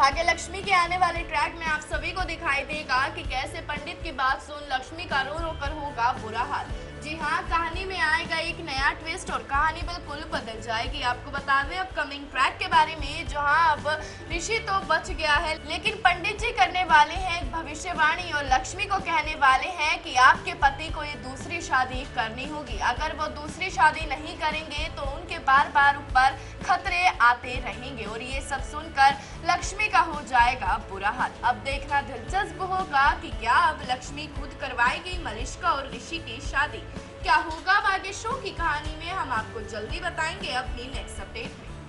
भाग्य लक्ष्मी के आने वाले ट्रैक में आप सभी को दिखाई देगा कि कैसे पंडित की बात सुन लक्ष्मी का रो रो कर होगा बुरा हाल। जी हाँ कहानी में आएगा एक नया ट्विस्ट और कहानी बिल्कुल बदल जाएगी। आपको बता दें अपकमिंग ट्रैक के बारे में, जहाँ अब ऋषि तो बच गया है, लेकिन पंडित जी करने वाले हैं भविष्यवाणी और लक्ष्मी को कहने वाले हैं कि आपके पति को ये दूसरी शादी करनी होगी। अगर वो दूसरी शादी नहीं करेंगे तो उनके बार बार ऊपर खतरे आते रहेंगे और ये सब सुनकर लक्ष्मी का हो जाएगा बुरा हाल। अब देखना दिलचस्प होगा कि क्या अब लक्ष्मी खुद करवाएगी मलिश्का और ऋषि की शादी। क्या होगा अब आगे शो की कहानी में हम आपको जल्दी बताएँगे अपनी नेक्स्ट अपडेट में।